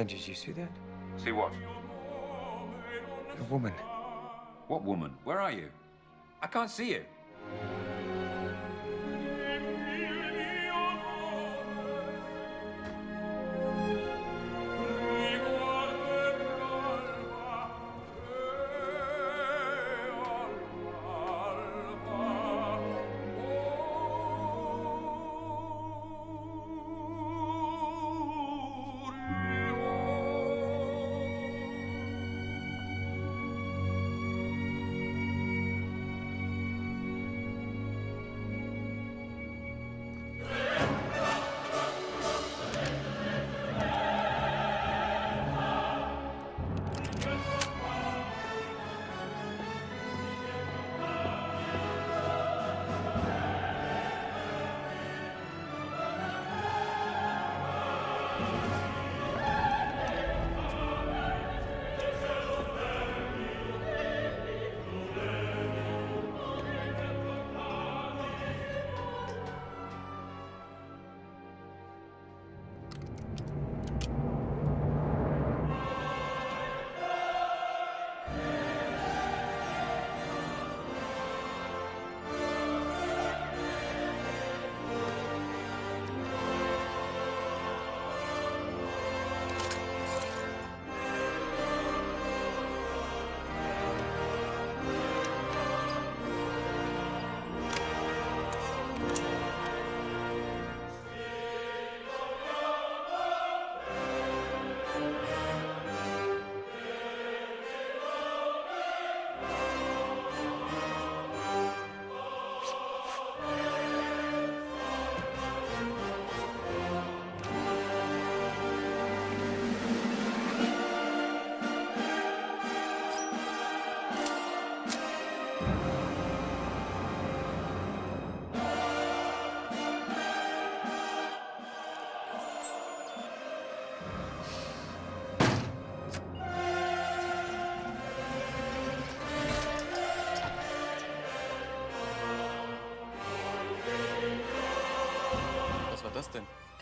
Ben, did you see that? See what? A woman. What woman? Where are you? I can't see you. Thank you.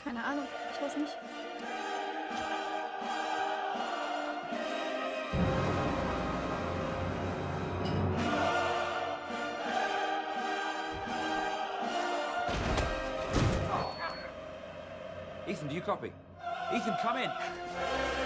Keine Ahnung, ich weiß nicht. Ethan, do you copy? Ethan, come in.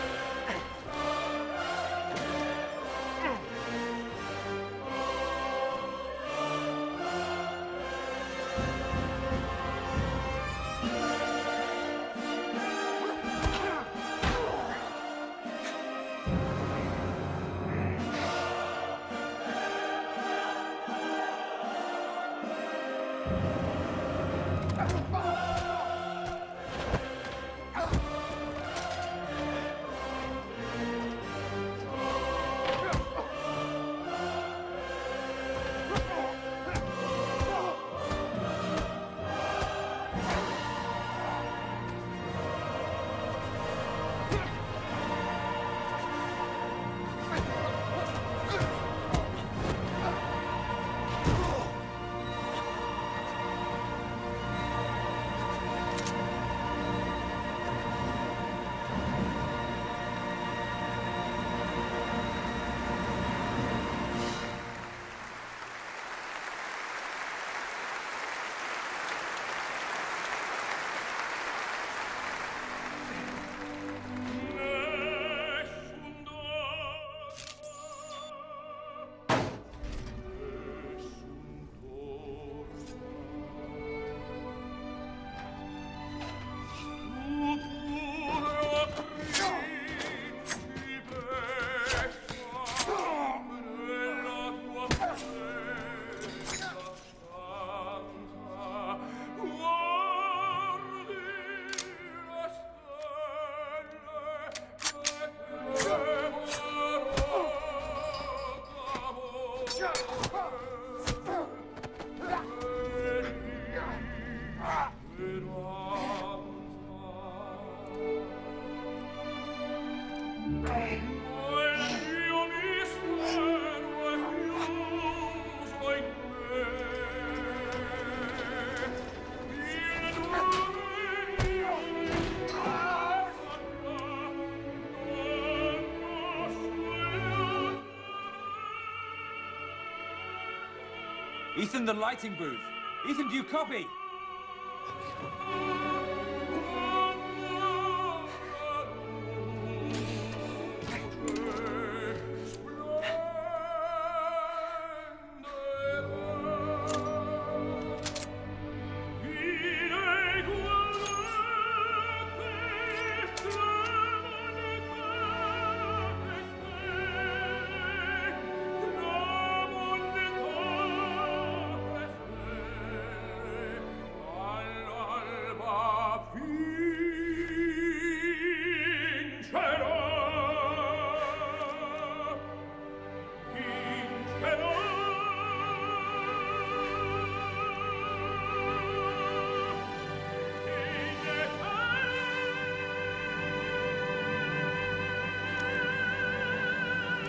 Ethan, the lighting booth. Ethan, do you copy?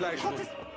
Fleisch. Um.